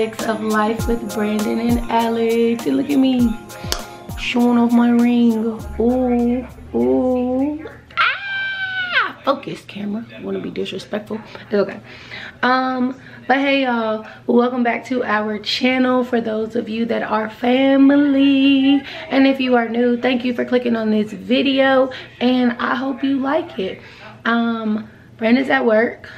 Alex of Life with Brandon and Alex. And look at me showing off my ring. Ooh, ooh. Ah! Focus camera. Want to be disrespectful? It's okay. Um, but hey y'all, welcome back to our channel for those of you that are family. And if you are new, thank you for clicking on this video and I hope you like it. Um, Brandon's at work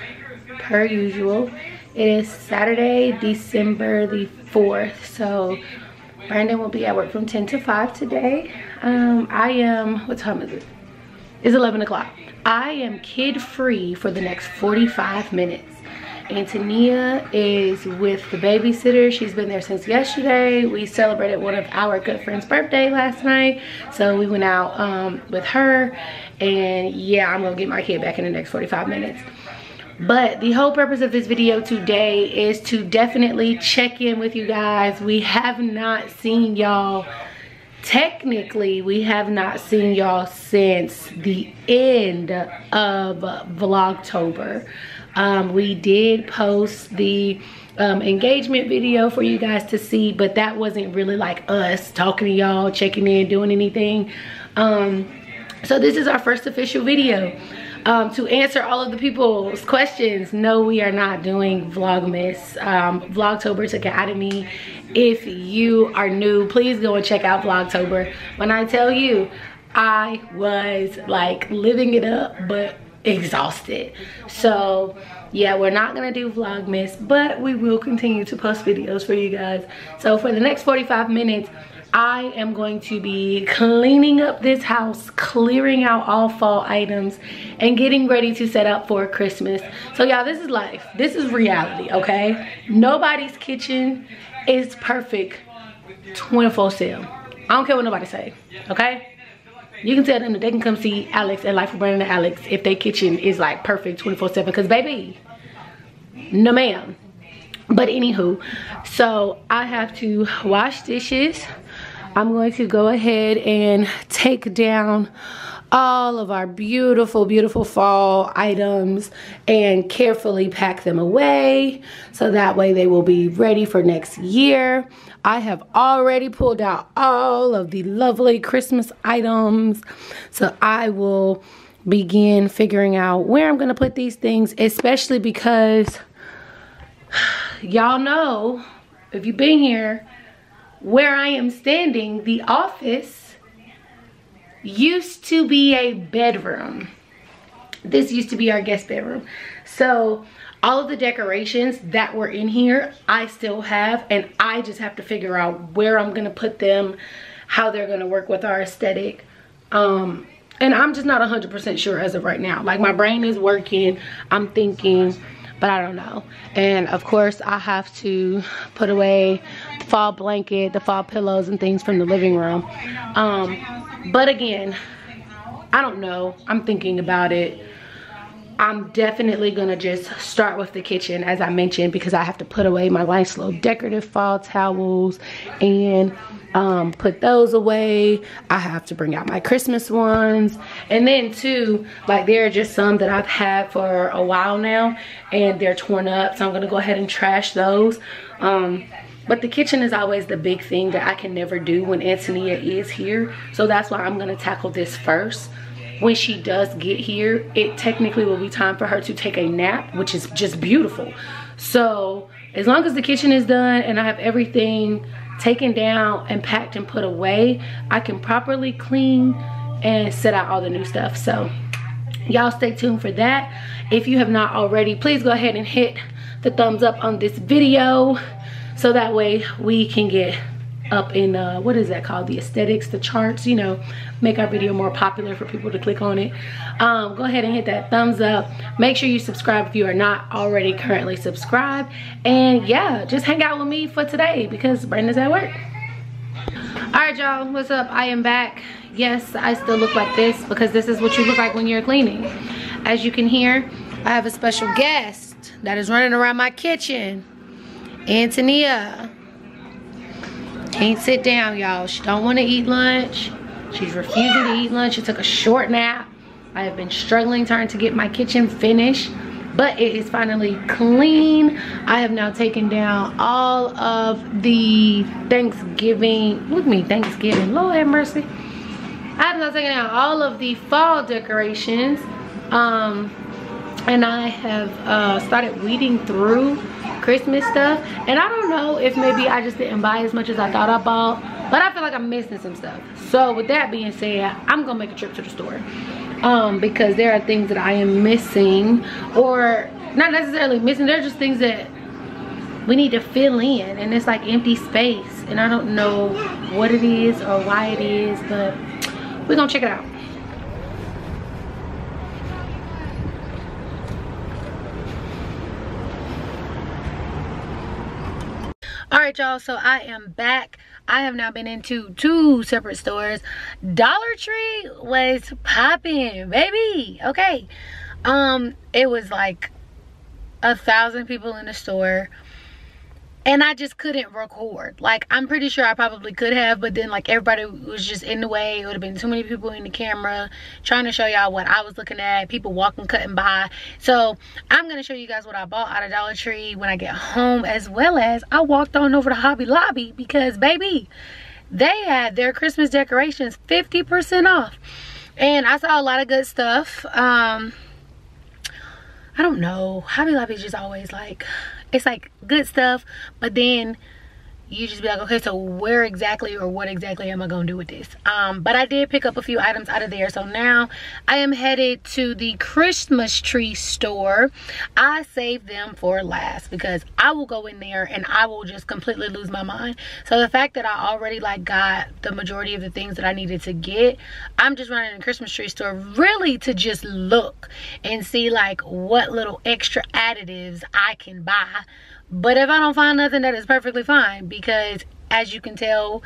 per usual it is Saturday, December the 4th. So Brandon will be at work from 10 to 5 today. Um, I am, what time is it? It's 11 o'clock. I am kid free for the next 45 minutes. Antonia is with the babysitter. She's been there since yesterday. We celebrated one of our good friends' birthday last night. So we went out um, with her. And yeah, I'm gonna get my kid back in the next 45 minutes but the whole purpose of this video today is to definitely check in with you guys. We have not seen y'all. Technically we have not seen y'all since the end of vlogtober. Um, we did post the um, engagement video for you guys to see but that wasn't really like us talking to y'all checking in doing anything. Um, so this is our first official video um, to answer all of the people's questions, no, we are not doing Vlogmas, um, Vlogtober's Academy. If you are new, please go and check out Vlogtober. When I tell you, I was like living it up, but exhausted. So yeah, we're not gonna do Vlogmas, but we will continue to post videos for you guys. So for the next 45 minutes, I am going to be cleaning up this house, clearing out all fall items, and getting ready to set up for Christmas. So y'all, this is life. This is reality, okay? Nobody's kitchen is perfect 24-7. I don't care what nobody say, okay? You can tell them that they can come see Alex and Life with Brandon and Alex if their kitchen is like perfect 24-7. Because baby, no ma'am. But anywho, so I have to wash dishes I'm going to go ahead and take down all of our beautiful, beautiful fall items and carefully pack them away so that way they will be ready for next year. I have already pulled out all of the lovely Christmas items. So I will begin figuring out where I'm going to put these things, especially because y'all know, if you've been here, where I am standing, the office used to be a bedroom. This used to be our guest bedroom. So all of the decorations that were in here, I still have, and I just have to figure out where I'm gonna put them, how they're gonna work with our aesthetic. Um, and I'm just not 100% sure as of right now. Like my brain is working, I'm thinking, but I don't know. And of course I have to put away fall blanket, the fall pillows and things from the living room. Um, but again, I don't know. I'm thinking about it. I'm definitely gonna just start with the kitchen as I mentioned because I have to put away my nice little decorative fall towels and um, put those away. I have to bring out my Christmas ones. And then too, like there are just some that I've had for a while now and they're torn up. So I'm gonna go ahead and trash those. Um, but the kitchen is always the big thing that I can never do when Antonia is here. So that's why I'm gonna tackle this first. When she does get here, it technically will be time for her to take a nap, which is just beautiful. So as long as the kitchen is done and I have everything taken down and packed and put away, I can properly clean and set out all the new stuff. So y'all stay tuned for that. If you have not already, please go ahead and hit the thumbs up on this video so that way we can get up in uh, what is that called? The aesthetics the charts you know make our video more popular for people to click on it. Um, go ahead and hit that thumbs up. Make sure you subscribe if you are not already currently subscribed. And yeah just hang out with me for today because Brandon's at work. All right y'all. What's up? I am back. Yes I still look like this because this is what you look like when you're cleaning. As you can hear I have a special guest that is running around my kitchen Antonia can't sit down, y'all. She don't want to eat lunch. She's refusing to eat lunch. She took a short nap. I have been struggling trying to get my kitchen finished. but it is finally clean i have now taken down all of the thanksgiving with me thanksgiving lord have mercy i have now taken down all of the fall decorations um and i have uh started weeding through christmas stuff and i don't know if maybe i just didn't buy as much as i thought i bought but i feel like i'm missing some stuff so with that being said i'm gonna make a trip to the store um, because there are things that I am missing or not necessarily missing. They're just things that we need to fill in and it's like empty space and I don't know what it is or why it is but we're gonna check it out. Right y'all so i am back. I have now been into two separate stores. Dollar tree was popping baby. Okay. Um it was like a thousand people in the store and I just couldn't record. Like, I'm pretty sure I probably could have, but then, like, everybody was just in the way. It would have been too many people in the camera trying to show y'all what I was looking at, people walking, cutting by. So, I'm going to show you guys what I bought out of Dollar Tree when I get home, as well as I walked on over to Hobby Lobby because, baby, they had their Christmas decorations 50% off. And I saw a lot of good stuff. Um, I don't know. Hobby Lobby is just always like it's like good stuff but then you just be like okay so where exactly or what exactly am i gonna do with this? Um but i did pick up a few items out of there. So now i am headed to the christmas tree store. I saved them for last because i will go in there and i will just completely lose my mind. So the fact that i already like got the majority of the things that i needed to get i'm just running the christmas tree store really to just look and see like what little extra additives i can buy but if I don't find nothing, that is perfectly fine because as you can tell,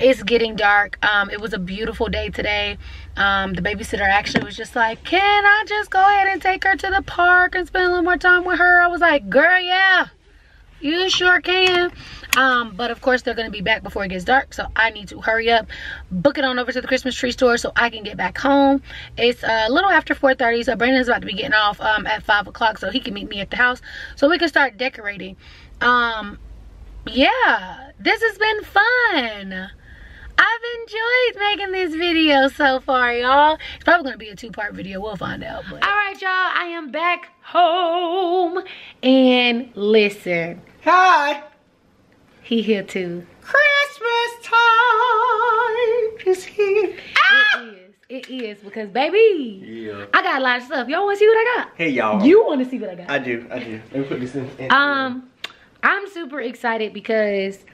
it's getting dark. Um, it was a beautiful day today. Um, the babysitter actually was just like, can I just go ahead and take her to the park and spend a little more time with her? I was like, girl, yeah, you sure can um but of course they're going to be back before it gets dark so i need to hurry up book it on over to the christmas tree store so i can get back home it's a little after 4 30 so brandon's about to be getting off um at five o'clock so he can meet me at the house so we can start decorating um yeah this has been fun I've enjoyed making this video so far, y'all. It's probably going to be a two-part video. We'll find out. But. All right, y'all. I am back home. And listen. Hi. He here too. Christmas time is here. Ah! It is. It is because baby, Yeah. I got a lot of stuff. Y'all want to see what I got? Hey y'all. You want to see what I got? I do. I do. Let me put this in. in um, I'm super excited because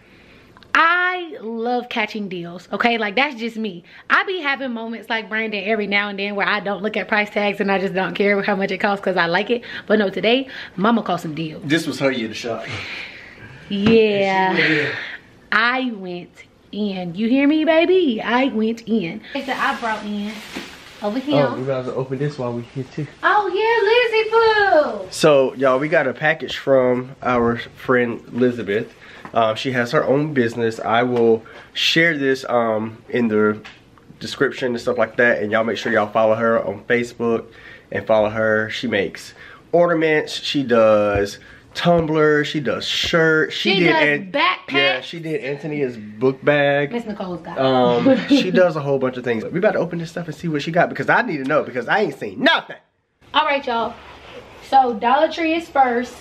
I love catching deals. Okay, like that's just me. I be having moments like Brandon every now and then where I don't look at price tags and I just don't care how much it costs because I like it. But no, today, Mama caught some deals. This was her year to shop. Yeah. I went in. You hear me, baby? I went in. So I brought in over here. Oh, we about to open this while we here too. Oh, yeah, Lizzie Poo. So, y'all, we got a package from our friend Elizabeth. Um, she has her own business. I will share this um, in the description and stuff like that. And y'all make sure y'all follow her on Facebook and follow her. She makes ornaments. She does tumblers. She does shirts. She, did does An- backpacks. Yeah, she did Antonia's book bag. Miss Nicole's got. Um, she does a whole bunch of things. We about to open this stuff and see what she got because I need to know because I ain't seen nothing. All right, y'all. So Dollar Tree is first.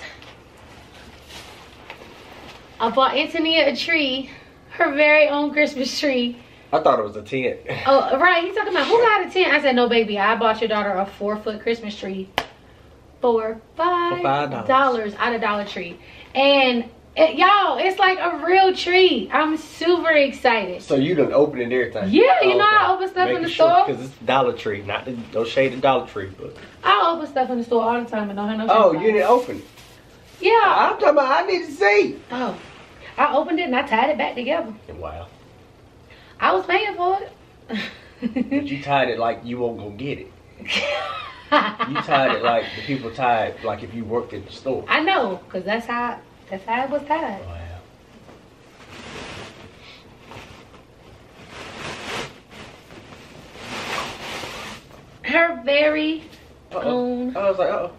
I bought Antonia a tree, her very own Christmas tree. I thought it was a tent. Oh, right. He's talking about who got a tent. I said, no, baby. I bought your daughter a four foot Christmas tree for five, $5. dollars out of Dollar Tree. And it, y'all, it's like a real tree. I'm super excited. So you done opened it and everything? Yeah, you oh, know I open stuff in the store. Because it's Dollar Tree, not the, no shade of Dollar Tree, but. I open stuff in the store all the time and don't have no Oh, you didn't open it. Yeah. I'm talking about I need to see. Oh. I opened it and I tied it back together. Wow. I was paying for it. But you tied it like you won't go get it. you tied it like the people tied like if you worked at the store. I know, cause that's how that's how it was tied. Oh, wow. Her very uh -oh. own. I was like, uh oh.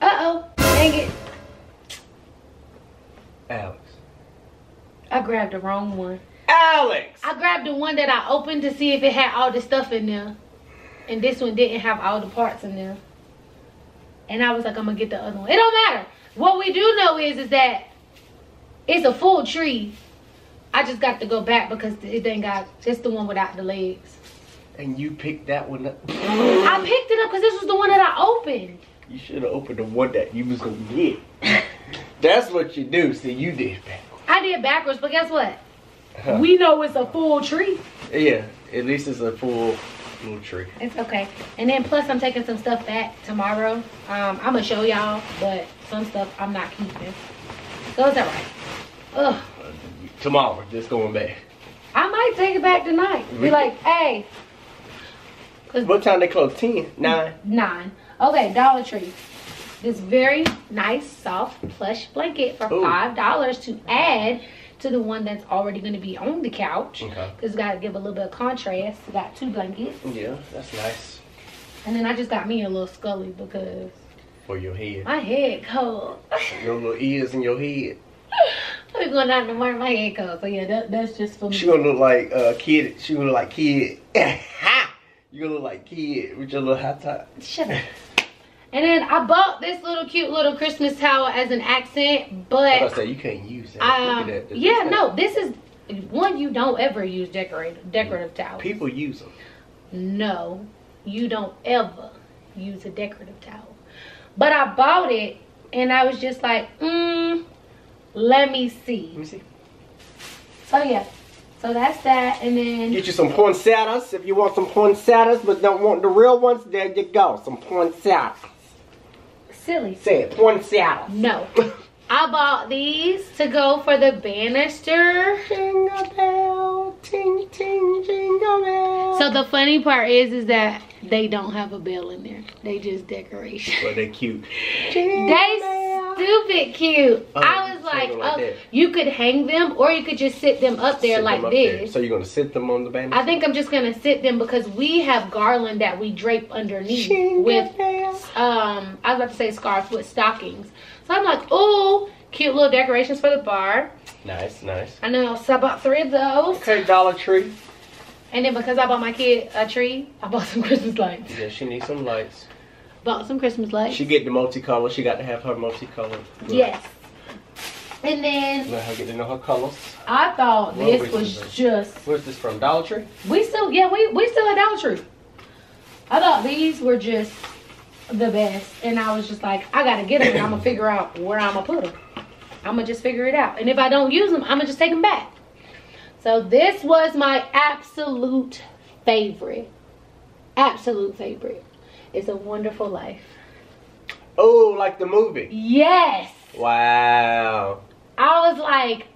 Uh oh. Dang it. Alex. I grabbed the wrong one. Alex. I grabbed the one that I opened to see if it had all the stuff in there. And this one didn't have all the parts in there. And I was like, I'm gonna get the other one. It don't matter. What we do know is is that it's a full tree. I just got to go back because it ain't got just the one without the legs. And you picked that one up. I picked it up because this was the one that I opened. You should have opened the one that you was gonna get. That's what you do. See, you did backwards. I did backwards, but guess what? Huh. We know it's a full tree. Yeah, at least it's a full little tree. It's okay. And then plus I'm taking some stuff back tomorrow. Um, I'm gonna show y'all, but some stuff I'm not keeping. So it's alright. Ugh. Tomorrow, just going back. I might take it back tonight. Be like, hey, What time they close? 10? 9? nine. Okay, Dollar Tree. This very nice, soft, plush blanket for five dollars to add to the one that's already gonna be on the couch. Okay. Cause gotta give a little bit of contrast. Got two blankets. Yeah, that's nice. And then I just got me a little scully because For your head. my head cold. Your little ears in your head. I'm going out in the morning, my head cold. So yeah, that, that's just for me. She gonna look like uh, kid. She gonna look like kid. You gonna look like kid with your little hot top. Shut up. And then I bought this little cute little Christmas towel as an accent, I but was say you can't use that. um, Look at that. yeah, no, this is one you don't ever use decorative decorative towels. People use them. No, you don't ever use a decorative towel. But I bought it and I was just like, mm, let me see. Let me see. So yeah, so that's that. And then Get you some poinsettias if you want some poinsettias, but don't want the real ones. There you go, some poinsettias. Silly. Say it, seattle. No, I bought these to go for the banister. Jingle bell, ting ting jingle bell. So the funny part is, is that they don't have a bell in there. They just decoration. But they cute. They stupid cute. Oh, I was like, like oh, that. you could hang them or you could just sit them up there Sit like them up there. this. So you're gonna sit them on the banister? I think I'm just gonna sit them because we have garland that we drape underneath Jingle with bells. um I was about to say scarf with stockings. So I'm like, oh, cute little decorations for the bar. Nice, nice. I know, so I bought three of those. Okay, Dollar Tree. And then because I bought my kid a tree, I bought some Christmas lights. Yeah, she needs some lights. Bought some Christmas lights. She get the multicolor. She got to have her multicolor. look. yes. And then Let her get to know her colors. I thought Well, this was is just Where's this from? Dollar Tree? we still yeah, we we still at Dollar Tree. I thought these were just the best. And I was just like, I gotta get them and I'm gonna figure out where I'm gonna put them. I'm gonna just figure it out. And if I don't use them, I'm gonna just take them back. So this was my absolute favorite. Absolute favorite. It's a wonderful life. Oh, like the movie. Yes. Wow. I was like,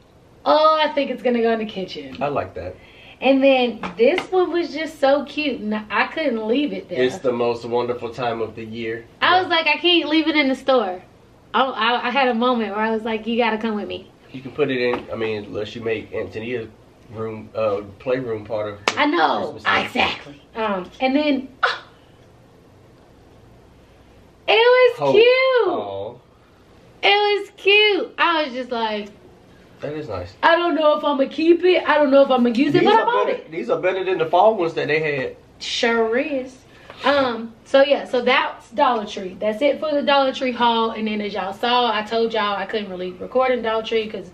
oh, I think it's gonna go in the kitchen. I like that. And then this one was just so cute, and I couldn't leave it there. It's the most wonderful time of the year. I was like, I can't leave it in the store. Oh, I, I had a moment where I was like, you gotta come with me. You can put it in. I mean, unless you make Antonia's room, uh, playroom part of. I know exactly. Um, and then it was Hope. cute. Aw, It was cute. I was just like, that is nice. I don't know if I'm gonna keep it. I don't know if I'm gonna use it, These but I are, bought better, it. these are better than the fall ones that they had. Sure is. Um, so yeah, so that's Dollar Tree. That's it for the Dollar Tree haul. And then as y'all saw, I told y'all I couldn't really record in Dollar Tree because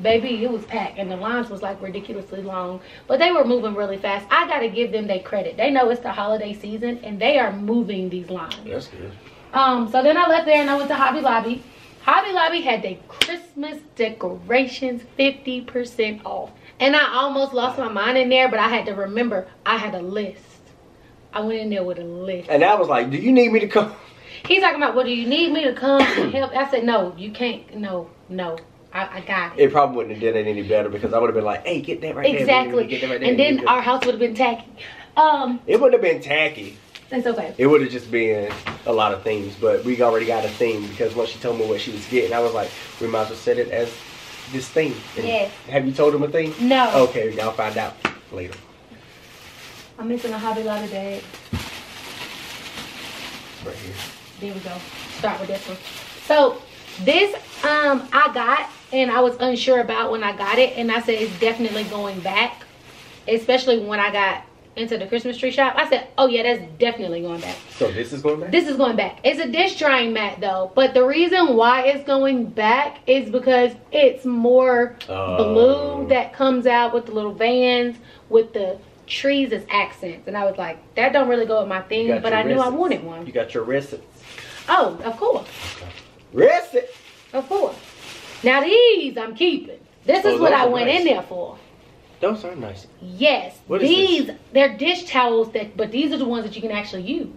baby, it was packed and the lines was like ridiculously long. But they were moving really fast. I gotta give them their credit. They know it's the holiday season and they are moving these lines. That's good. Um, so then I left there and I went to Hobby Lobby. Hobby Lobby had their Christmas decorations 50% off. And I almost lost my mind in there, but I had to remember I had a list. I went in there with a list. And I was like, "Do you need me to come?" He's talking about, well, do you need me to come and help? I said, no, you can't. No, no, I, I got it. It probably wouldn't have done it any better because I would have been like, "Hey, get that right there." exactly. Right and then our house would have been tacky. Um, It wouldn't have been tacky. It's okay. It would have just been a lot of themes, but we already got a theme because once she told me what she was getting, I was like, we might as well set it as this theme. And Yes. Have you told them a theme? No. Okay, y'all find out later. I'm missing a Hobby Lobby bag. Right here. There we go. Start with this one. So this um I got and I was unsure about when I got it, and I said it's definitely going back, especially when I got into the Christmas tree shop. I said, oh yeah, that's definitely going back. So this is going back? This is going back. It's a dish drying mat though, but the reason why it's going back is because it's more Oh. blue that comes out with the little vans with the trees as accents, and I was like, that don't really go with my thing, but I knew I wanted one. You got your receipts. Oh, of course. Receipts. Of course. Now these I'm keeping. This Oh, is what I went nice. in there for. Those are nice. Yes. What these they're dish towels that but these are the ones that you can actually use.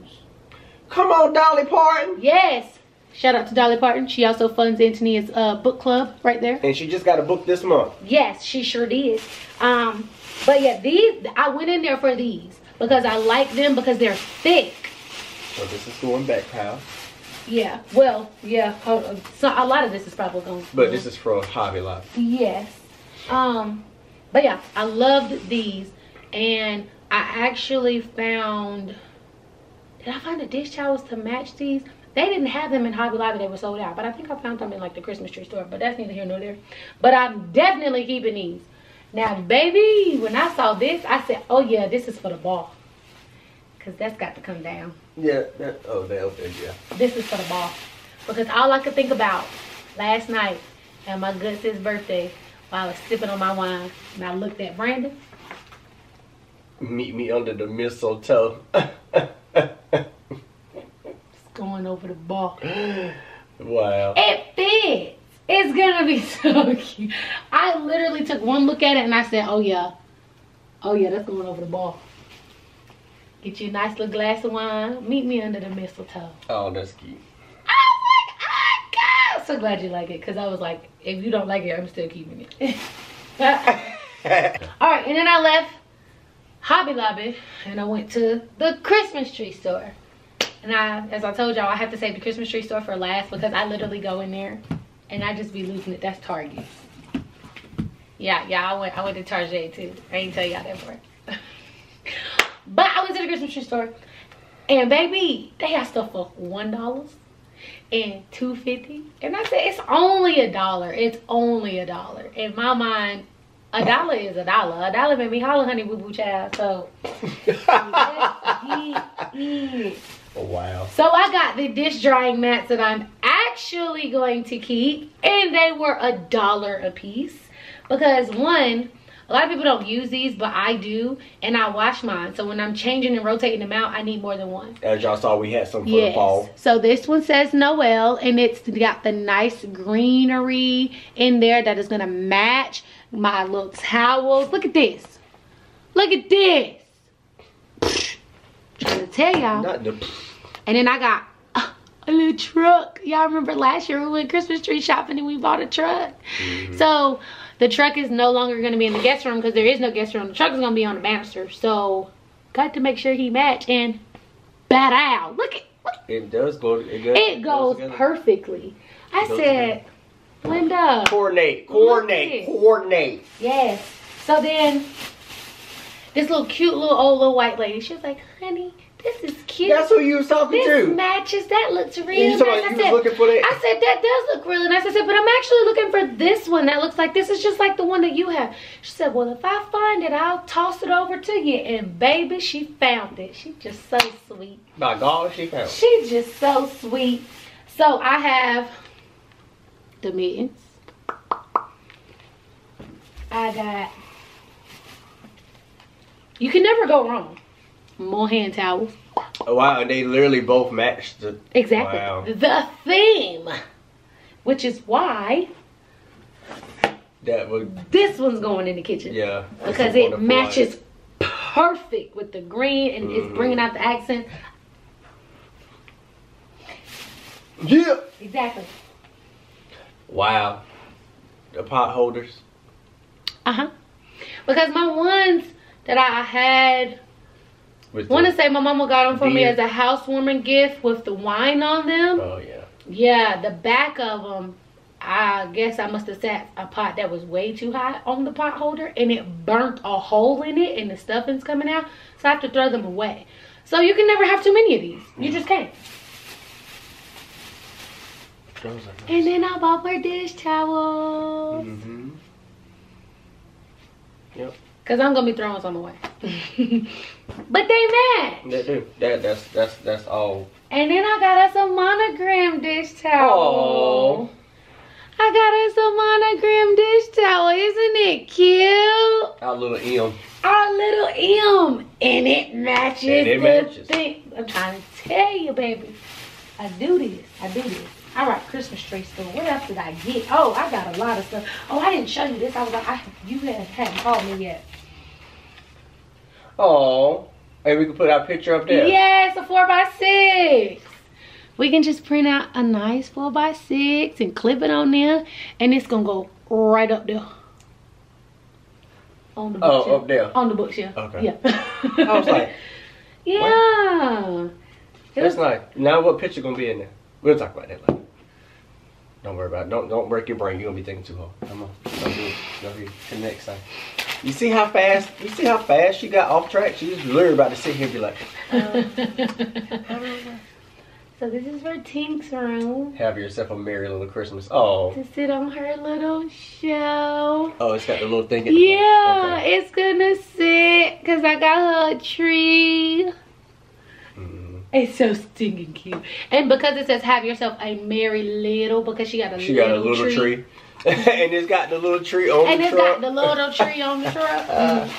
Come on, Dolly Parton. Yes. Shout out to Dolly Parton. She also funds Antonia's uh, book club right there. And she just got a book this month. Yes, she sure did. Um, but yeah, these I went in there for these because I like them because they're thick. So this is going back, pal. Yeah. Well, yeah. uh, So a lot of this is probably going. But this is from Hobby Lobby. Yes. Um, but yeah, I loved these, and I actually found. Did I find the dish towels to match these? They didn't have them in Hobby Lobby; they were sold out. But I think I found them in like the Christmas tree store. But that's neither here nor there. But I'm definitely keeping these. Now, baby, when I saw this, I said, "Oh yeah, this is for the ball, cause that's got to come down." Yeah. That, oh, that, okay, yeah. This is for the ball. Because all I could think about last night at my good sis birthday while I was sipping on my wine and I looked at Brandon. Meet me under the mistletoe. It's going over the ball. wow. It fits. It's gonna be so cute. I literally took one look at it and I said, oh yeah. Oh yeah, that's going over the ball. Get you a nice little glass of wine. Meet me under the mistletoe. Oh, that's cute. I was like, oh my god. So glad you like it. Cause I was like, if you don't like it, I'm still keeping it. All right, and then I left Hobby Lobby and I went to the Christmas tree store. And I, as I told y'all, I have to save the Christmas tree store for last because I literally go in there and I just be losing it. That's Target. Yeah, yeah, I went, I went to Target too. I ain't tell y'all that part. but I went to the Christmas tree store and baby, they have stuff for one dollars and two fifty. And I said it's only a dollar. It's only a dollar. In my mind, a dollar is a dollar. A dollar made me holler, honey, boo boo child. So oh, is. Oh, wow. So I got the dish drying mats that I'm actually going to keep, and they were a dollar a piece because one, a lot of people don't use these, but I do, and I wash mine. So when I'm changing and rotating them out, I need more than one. As y'all saw, we had some for the fall. So this one says Noel, and it's got the nice greenery in there that is gonna match my little towels. Look at this. Look at this. Trying to tell y'all. Not the. And then I got a little truck. Y'all remember last year we went Christmas tree shopping and we bought a truck. Mm-hmm. So the truck is no longer going to be in the guest room because there is no guest room. The truck is going to be on the banister. So got to make sure he match and bat out. Look at look, It does go. It, does, it goes together. perfectly. I Goes said, Linda. Coordinate. Coordinate. Coordinate. Yes. So then this little cute little old little white lady, she was like, honey, this is cute. That's who you was talking this to. matches. That looks real nice. I said, looking for that? I said that does look really nice. I said, but I'm actually looking for this one that looks like this is just like the one that you have. She said, well, if I find it, I'll toss it over to you. And baby, she found it. She just so sweet. By God, she found. it. She's just so sweet. So I have the mittens. I got. You can never go wrong. More hand towels. Wow, they literally both matched the. Exactly. Wow. The theme. Which is why That would. this one's going in the kitchen. Yeah. Because it matches perfect with the green and it's Mhm. bringing out the accent. Yeah. Exactly. Wow. The pot holders. Uh huh. Because my ones that I had want to say my mama got them for me as a housewarming gift with the wine on them. Oh yeah. Yeah, the back of them, I guess I must have sat a pot that was way too hot on the pot holder and it burnt a hole in it and the stuffing's coming out. So I have to throw them away. So you can never have too many of these. You just can't. Nice. And then I bought her dish towels. Mm-hmm. Cause I'm gonna be throwing some away. but they match. That do. That that's that's that's all. And then I got us a monogram dish towel. Oh. I got us a monogram dish towel. Isn't it cute? Our little M. Our little M. And it matches And it the matches. thing. I'm trying to tell you, baby. I do this. I do this. All right, Christmas tree store. What else did I get? Oh, I got a lot of stuff. Oh, I didn't show you this. I was like, I, you had, hadn't called me yet. Oh. Hey, we can put our picture up there. Yes, a four by six. We can just print out a nice four by six and clip it on there, and it's gonna go right up there. On the Oh, up there. On the bookshelf. Okay. Yeah. I was like, yeah. It that's was- nice. Now what picture gonna be in there? We'll talk about that later. Don't worry about it. Don't don't break your brain. You're gonna be thinking too hard. Come on. Don't do it. Go here. To the next time. You see how fast you see how fast she got off track? She was literally about to sit here and be like, so this is for Tink's room have yourself a merry little Christmas. Oh. to sit on her little shelf. Oh, it's got the little thing at the Yeah, Okay. it's gonna sit because I got her a tree. Mhm. It's so stinking cute. And because it says have yourself a merry little because she got a She little got a little tree. and it's got the little tree on And the it's got the little tree on the truck. Uh,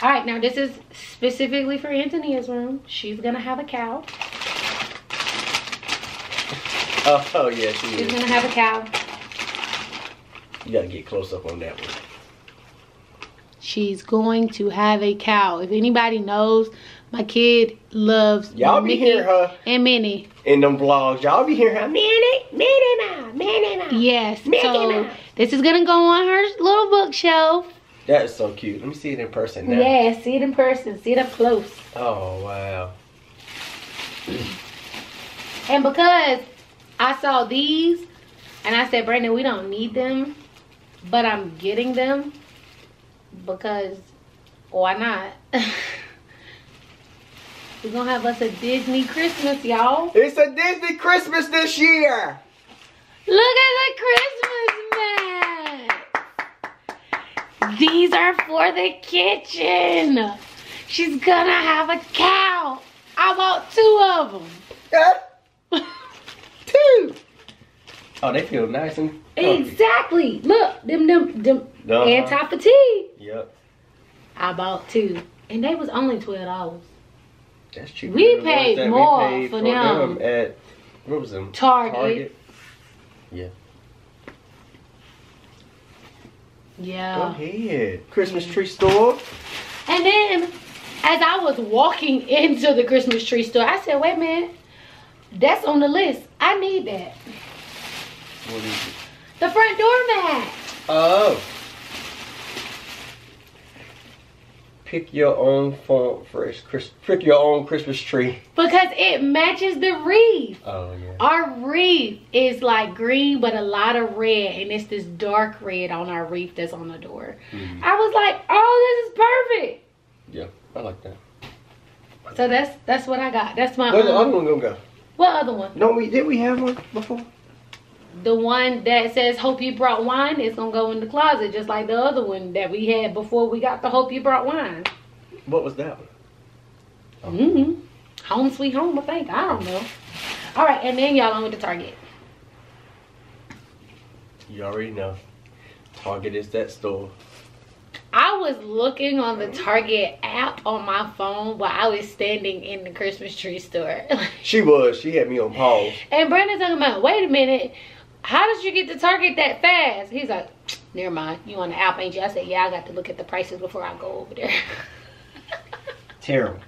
All right, now this is specifically for Antonia's room. She's gonna have a cow. oh, oh, yeah, she is. She's is. gonna have a cow. You gotta get close up on that one. She's going to have a cow. If anybody knows, my kid loves Y'all be Mickey hearing her and Minnie. in them vlogs. Y'all be hearing her, Minnie, Minnie now, Minnie now. Yes. Mickey so Mouse. this is gonna go on her little bookshelf. That is so cute. Let me see it in person now. Yeah, see it in person, see it up close. Oh, wow. And because I saw these and I said, Brandon, we don't need them, but I'm getting them because why not? We're gonna have us a Disney Christmas, y'all. It's a Disney Christmas this year. Look at the Christmas mat. These are for the kitchen. She's gonna have a cow. I bought two of them. Yeah. Two. Oh, they feel nice and comfy. Exactly. Look, them them them Uh-huh. anti-fatigue. Yep. I bought two, and they was only twelve dollars. That's cheap. We paid more for them. at what was them? Target. Yeah. Yeah. Go Yeah. ahead. Christmas tree store. And then, as I was walking into the Christmas tree store, I said, "Wait a minute, that's on the list. I need that. What is it? The front door mat." Oh. Pick your own font fresh. Chris, pick your own Christmas tree. Because it matches the wreath. Oh yeah. Our wreath is like green, but a lot of red, and it's this dark red on our wreath that's on the door. Mhm. I was like, "Oh, this is perfect." Yeah, I like that. So that's that's what I got. That's my. Where's the um, other one gonna go? what other one? Don't we? Did we have one before? The one that says "Hope you brought wine" is gonna go in the closet, just like the other one that we had before we got the "Hope you brought wine." What was that one? hmm Home sweet home, I think. I don't know. All right, and then y'all on with the Target. You already know. Target is that store. I was looking on the Target app on my phone while I was standing in the Christmas tree store. She was. She had me on pause. and Brandon talking about, wait a minute, how did you get to Target that fast? He's like, never mind, you on the app, ain't you? I said, yeah, I got to look at the prices before I go over there. Terrible.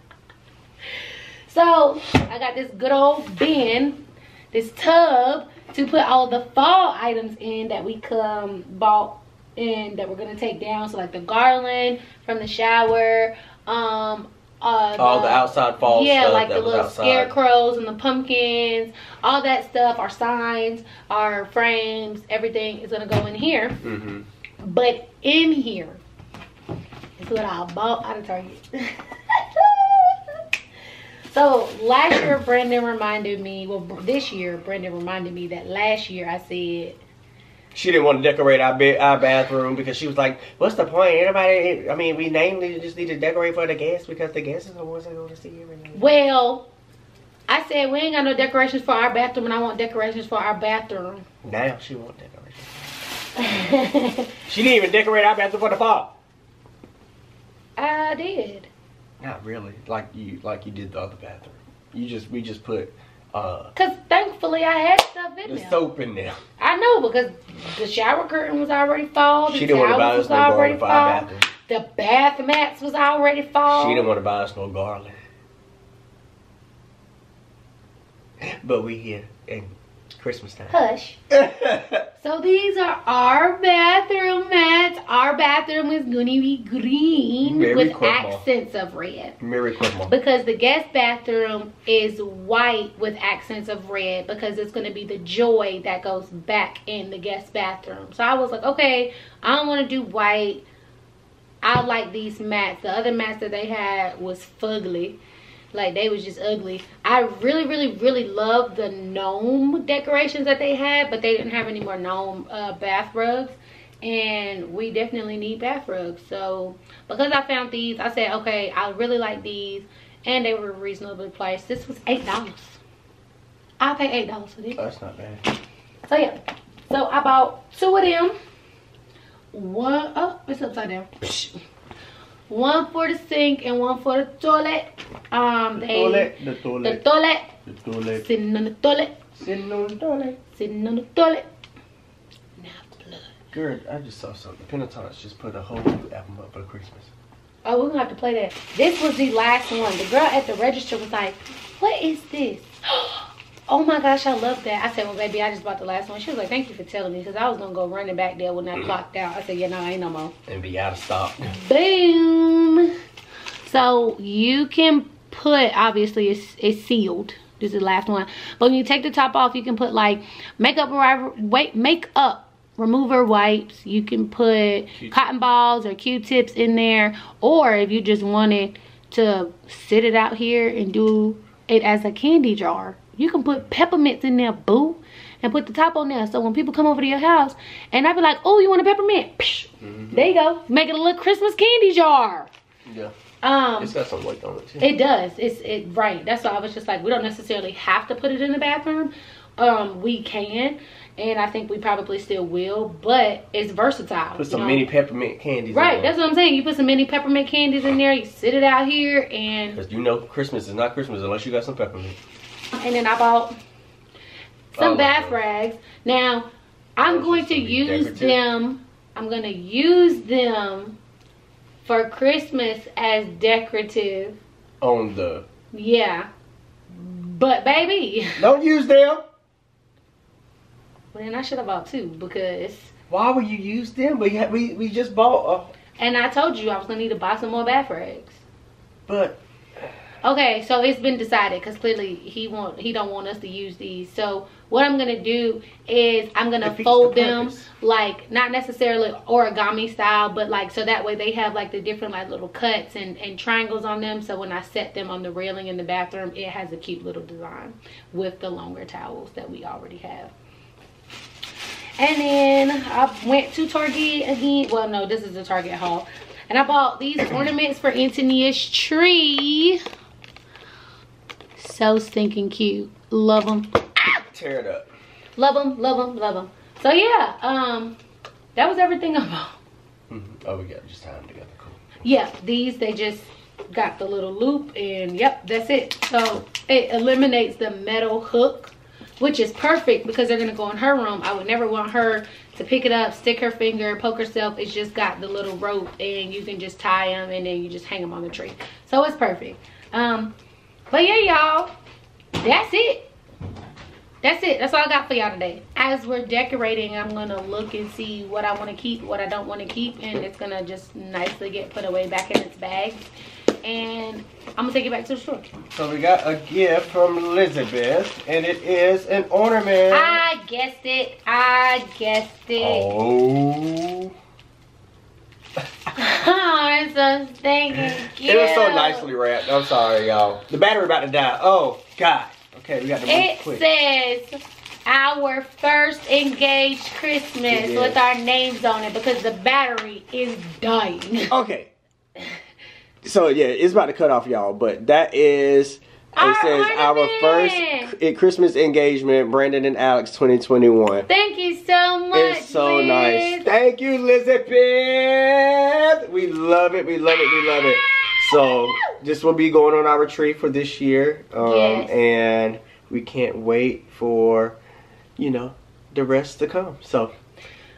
so I got this good old bin, this tub to put all the fall items in that we come bought and that we're gonna take down. So like the garland from the shower, um, uh, All the outside fall yeah, stuff like that the little outside. scarecrows and the pumpkins, all that stuff, our signs, our frames, everything is gonna go in here. Mm-hmm. But in here is what I bought out of Target. So last year, Brandon reminded me. Well, this year, Brandon reminded me that last year I said She didn't want to decorate our bed, our bathroom because she was like, "What's the point? Everybody, I mean, we namely just need to decorate for the guests because the guests are the ones that go to see everything." Well, I said we ain't got no decorations for our bathroom, and I want decorations for our bathroom. Now she want decorations. She didn't even decorate our bathroom for the fall. I did. Not really, like you, like you did the other bathroom. You just, we just put uh Cause thankfully I had stuff in the there. soap in there. I know because the shower curtain was already fall. The She didn't want to buy towels us no already garland for our bathroom. The bath mats was already fall. She didn't want to buy us no garland. But we here in Christmas time. Hush. So these are our bathroom mats. Our bathroom is gonna be green Merry with Christmas. accents of red. Merry Christmas. Because the guest bathroom is white with accents of red because it's going to be the joy that goes back in the guest bathroom. So I was like, okay, I don't want to do white. I like these mats. The other mats that they had was fugly. Like they was just ugly. I really, really, really love the gnome decorations that they had, but they didn't have any more gnome uh, bath rugs. And we definitely need bath rugs. So because I found these, I said, okay, I really like these. And they were reasonably priced. This was eight dollars. I paid eight dollars for this. That's not bad. So yeah. So I bought two of them. One oh, it's upside down. One for the sink and one for the toilet. Um The they toilet, the the toilet, toilet. the toilet. Sitting on the toilet. Sitting on the toilet. Sitting on the toilet. Now blood. Girl, I just saw something. Pentatonix just put a whole new album up for Christmas. Oh, we're gonna have to play that. This was the last one. The girl at the register was like, What is this? Oh my gosh, I love that. I said, Well, baby, I just bought the last one. She was like, Thank you for telling me because I was gonna go running back there when I clocked out. I said, Yeah, no, I ain't no more. And be out of stock. Boom. So you can put, obviously, it's, it's sealed. This is the last one. But when you take the top off, you can put like makeup, wait, makeup remover wipes. You can put cotton balls or Q-tips in there. Or if you just wanted to sit it out here and do it as a candy jar, you can put peppermints in there, boo. And put the top on there. So when people come over to your house and I be like, oh, you want a peppermint? Psh, There you go. Make it a little Christmas candy jar. Yeah. Um, It's got some weight on it too. it does. It's it right. That's why I was just like, we don't necessarily have to put it in the bathroom. Um, we can, and I think we probably still will. But it's versatile. Put some know? mini peppermint candies Right. That's what I'm saying. You put some mini peppermint candies in there. You sit it out here, and Because you know Christmas is not Christmas unless you got some peppermint. And then I bought some Oh, bath rags. Now I'm going to use decorative. them. I'm gonna use them for Christmas as decorative. On the. Yeah. But baby, Don't use them! well, then I should have bought two because Why would you use them? We, we, we just bought. Uh, and I told you I was gonna need to buy some more bath rags. but. Okay, so it's been decided because clearly he want he don't want us to use these. So what I'm gonna do is I'm gonna Defeats fold the them like not necessarily origami style, but like so that way they have like the different like little cuts and and triangles on them. So when I set them on the railing in the bathroom, it has a cute little design with the longer towels that we already have. And then I went to Target again. Well, no, this is a Target haul. And I bought these ornaments for Antonia's tree. So stinking cute. Love them. Tear it up. Love them, love them, love them. So yeah, um, that was everything I bought. Mhm. Oh, we got just time together. Cool. Yeah, these, they just got the little loop and yep, that's it. So it eliminates the metal hook, which is perfect because they're gonna go in her room. I would never want her to pick it up, stick her finger, poke herself. It's just got the little rope and you can just tie them and then you just hang them on the tree. So it's perfect. Um, but yeah, y'all, that's it. That's it. That's all I got for y'all today. As we're decorating, I'm gonna look and see what I want to keep, what I don't want to keep, and it's gonna just nicely get put away back in its bag. And I'm gonna take it back to the store. So we got a gift from Elizabeth, and it is an ornament. I guessed it. I guessed it. Oh. Oh, it's so stinking cute. It was so nicely wrapped. I'm sorry, y'all. The battery about to die. Oh, God. Okay, we got to move It quick. says our first engaged Christmas with our names on it because the battery is dying. Okay. So yeah, it's about to cut off, y'all. But that is. It says our first Christmas engagement, Brandon and Alex 2021. Thank you so much. It's so Liz. nice. Thank you, Elizabeth. We love it. We love it. We love it. So this will be going on our retreat for this year, um, Yes. and we can't wait for, you know, the rest to come. So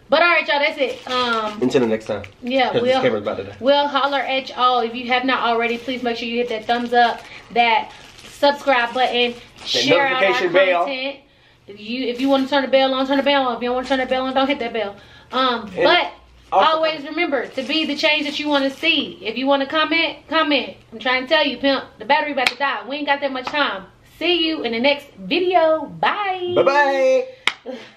But all right, y'all, that's it. Um, until the next time, yeah, we'll camera's about to die. we'll holler at y'all. If you have not already, please make sure you hit that thumbs up, that subscribe button, share out our bell. content. If you if you want to turn the bell on, turn the bell on. If you don't want to turn the bell on, don't hit that bell. Um, And but also- always remember to be the change that you want to see. If you want to comment, comment. I'm trying to tell you, pimp, the battery about to die. We ain't got that much time. See you in the next video. Bye. Bye bye.